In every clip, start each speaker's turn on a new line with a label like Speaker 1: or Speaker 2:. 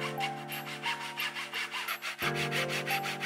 Speaker 1: Thank you.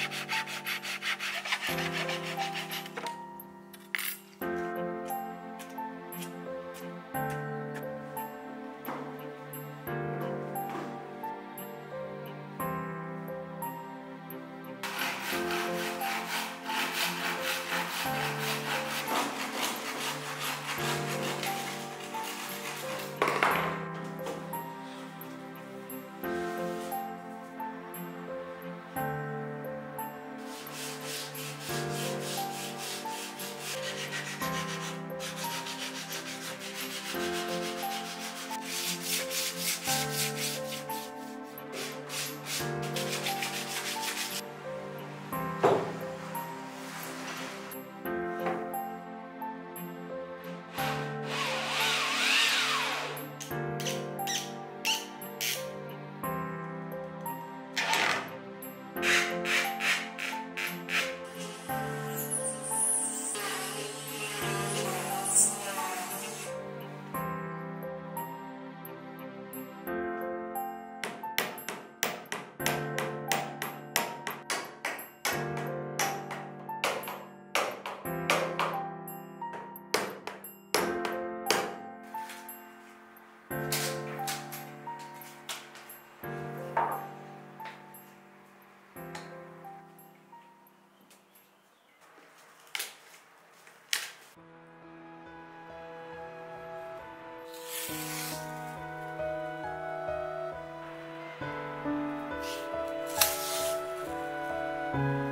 Speaker 1: Bye.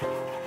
Speaker 1: Thank you.